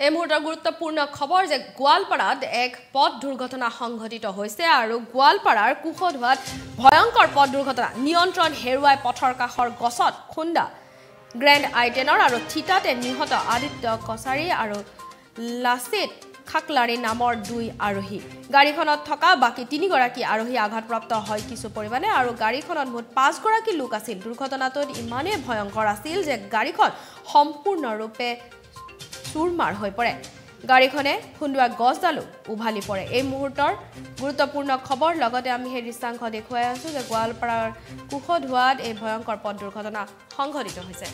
এই মুহূৰ্তৰ গুৰুত্বপূৰ্ণ খবৰ যে গোৱালপাৰাত এক পথ দুৰ্ঘটনা সংঘটিত হৈছে আৰু গোৱালপাৰাৰ কুশধোৱাত ভয়ংকৰ পথ দুৰ্ঘটনা নিয়ন্ত্ৰণ হেৰুৱাই পথৰ কাষৰ গছত খুন্দা। গ্ৰেণ্ড আইটেনৰ আৰু থিতাতে নিহত আদিত্য কছাৰী আৰু লাচিত খাকলাৰী নামৰ দুই আৰোহী। গাড়ীখনত থকা বাকী তিনিগৰাকী আৰোহী আঘাতপ্ৰাপ্ত হয় কিছু পৰিমাণে আৰু গাড়ীখনত মুঠ পাঁচগৰাকী লোক আছিল। দুৰ্ঘটনাটোত ইমানেই ভয়ংকৰ আছিল যে গাড়ীখন সম্পূৰ্ণৰূপে চুৰমাৰ হৈ পৰে। গাড়ীখনে খুন্দোৱা গছডালো উভালি পৰে। এই মুহূৰ্তৰ গুৰুত্বপূৰ্ণ খবৰ। লগতে আমি সেই দৃশ্যাংশ দেখুৱাই আছোঁ যে গোৱালপাৰাৰ কুশধোৱাত এই ভয়ংকৰ পথ দুৰ্ঘটনা সংঘটিত হৈছে।